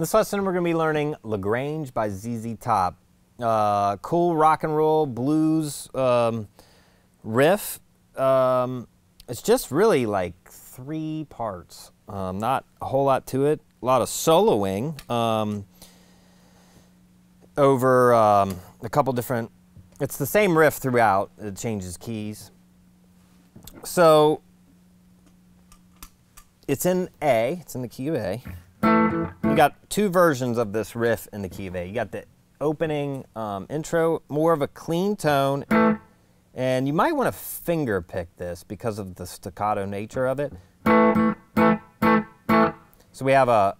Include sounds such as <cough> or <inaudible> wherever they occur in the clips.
this lesson, we're going to be learning La Grange by ZZ Top. Uh, cool rock and roll blues um, riff. Um, it's just really like three parts. Um, not a whole lot to it. A lot of soloing um, over um, a couple different. It's the same riff throughout. It changes keys. So it's in A. It's in the key of A. You got two versions of this riff in the A. You got the opening um, intro, more of a clean tone, and you might want to finger pick this because of the staccato nature of it. So we have a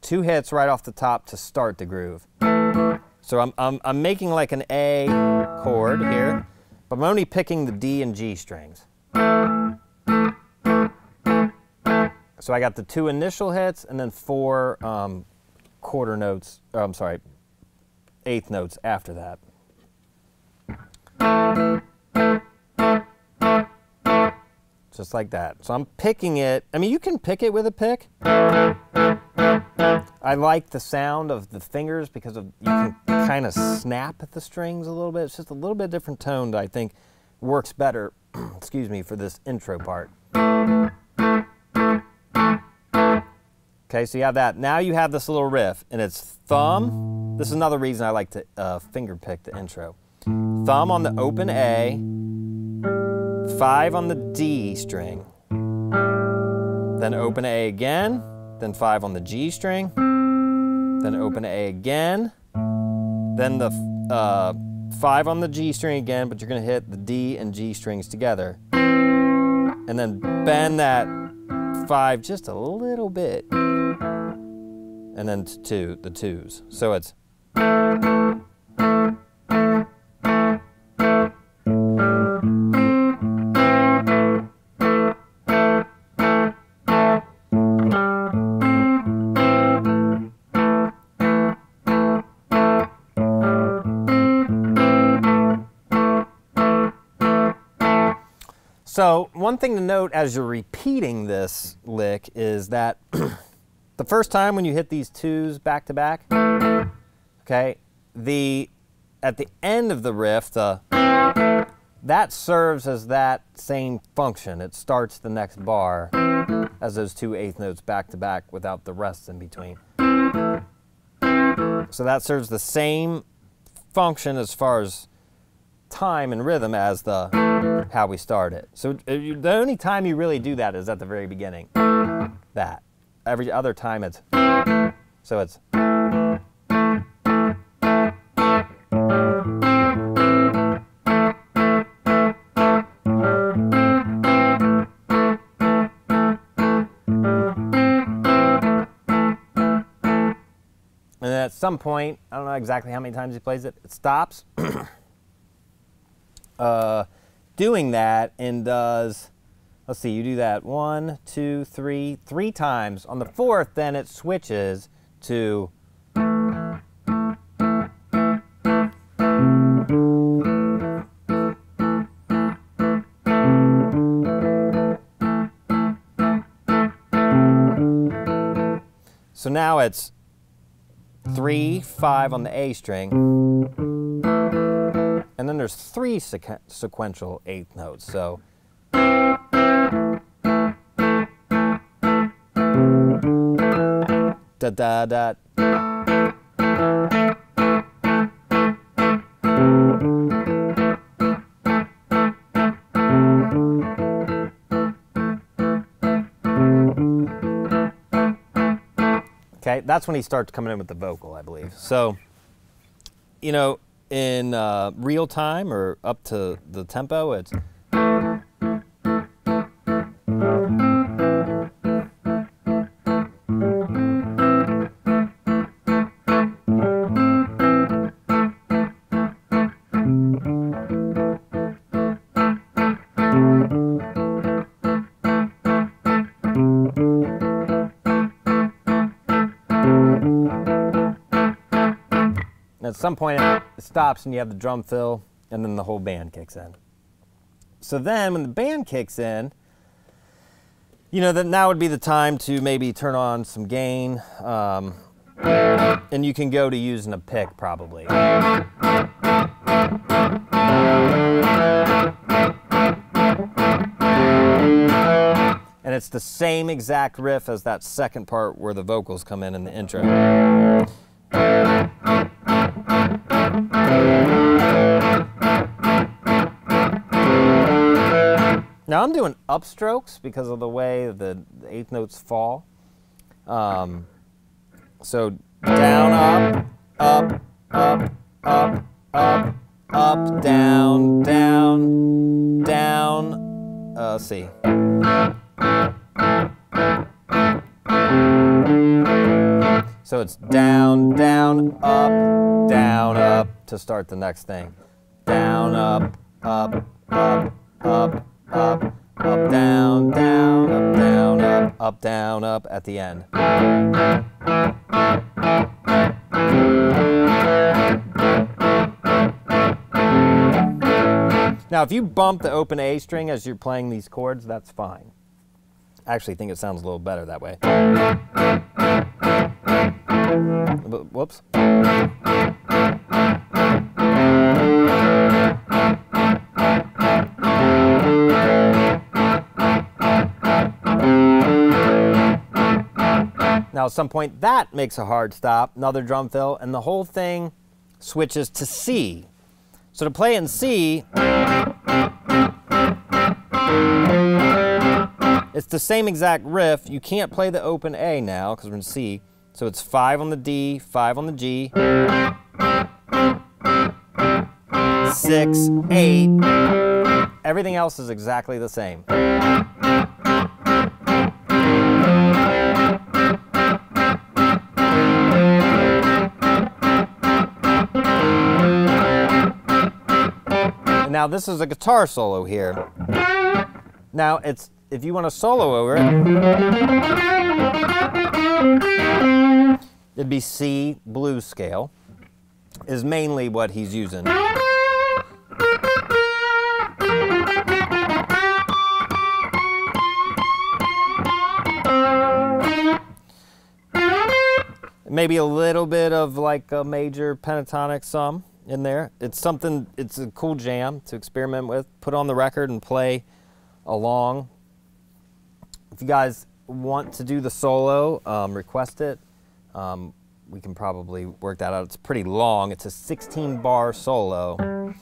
two hits right off the top to start the groove. So I'm, I'm, I'm making like an A chord here, but I'm only picking the D and G strings. So I got the two initial hits and then four um, quarter notes, oh, I'm sorry, eighth notes after that. Just like that. So I'm picking it. I mean, you can pick it with a pick. I like the sound of the fingers because of you can kind of snap at the strings a little bit. It's just a little bit different tone that I think works better, <clears throat> excuse me, for this intro part. Okay, so you have that. Now you have this little riff, and it's thumb. This is another reason I like to uh, finger pick the intro. Thumb on the open A, five on the D string, then open A again, then five on the G string, then open A again, then the uh, five on the G string again, but you're gonna hit the D and G strings together. And then bend that five just a little bit and then two, the twos. So it's So one thing to note as you're repeating this lick is that <clears throat> the first time when you hit these twos back to back, okay, the at the end of the riff, the that serves as that same function. It starts the next bar as those two eighth notes back to back without the rests in between. So that serves the same function as far as time and rhythm as the how we start it. So uh, the only time you really do that is at the very beginning. That every other time it's so it's And then at some point, I don't know exactly how many times he plays it, it stops. <clears throat> uh, doing that and does Let's see, you do that one, two, three, three times. On the fourth, then it switches to So now it's three, five on the A string, and then there's three sequ sequential eighth notes. So da da da. Okay, that's when he starts coming in with the vocal, I believe. So, you know, in uh, real time or up to the tempo, it's some point it stops and you have the drum fill and then the whole band kicks in. So then when the band kicks in, you know, then now would be the time to maybe turn on some gain. Um, and you can go to using a pick probably. And it's the same exact riff as that second part where the vocals come in in the intro. Now I'm doing upstrokes because of the way the, eighth notes fall. Um, so down, up, up, up, up, up, up, down, down, down. Uh, let's So it's down, down, up, down, up to start the next thing. Down, up, up, up, up, up, up, down, down, up, down, up, up, down, up at the end. Now, if you bump the open A string as you're playing these chords, that's fine. I actually think it sounds a little better that way. Whoops. Now, at some point, that makes a hard stop, another drum fill, and the whole thing switches to C. So to play in C, it's the same exact riff. You can't play the open A now because we're in C. So it's five on the D, five on the G, six, eight. Everything else is exactly the same. Now this is a guitar solo here. Now it's if you want to solo over it, it'd be C blues scale is mainly what he's using. Maybe a little bit of like a major pentatonic some in there. It's something, it's a cool jam to experiment with, put on the record and play along. If you guys want to do the solo, um, request it. Um, we can probably work that out. It's pretty long. It's a 16 bar solo.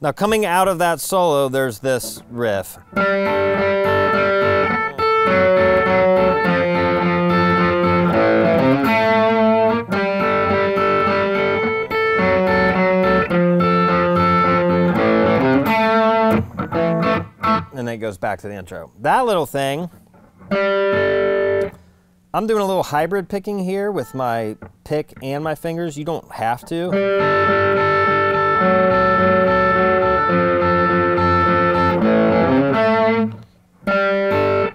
Now coming out of that solo, there's this riff. and then it goes back to the intro. That little thing, I'm doing a little hybrid picking here with my pick and my fingers. You don't have to.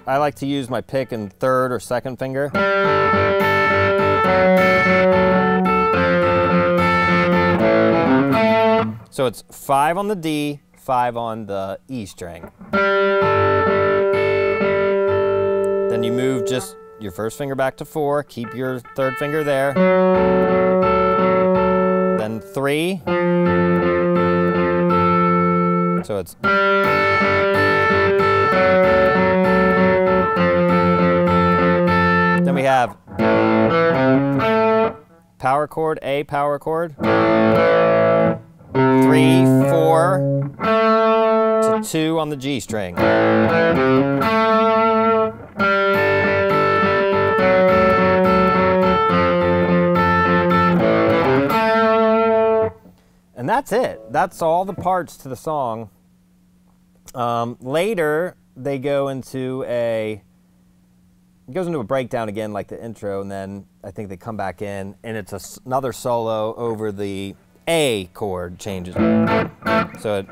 I like to use my pick and third or second finger. So it's five on the D, five on the E string. Then you move just your first finger back to four, keep your third finger there. Then three. So it's. Then we have power chord, A power chord. Three, four, to two on the G string. That's it. That's all the parts to the song. Um, later, they go into a it goes into a breakdown again, like the intro, and then I think they come back in, and it's a, another solo over the A chord changes. So it.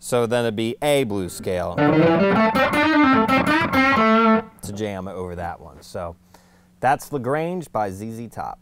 So then it'd be A blues scale to jam over that one. So that's La Grange by ZZ Top.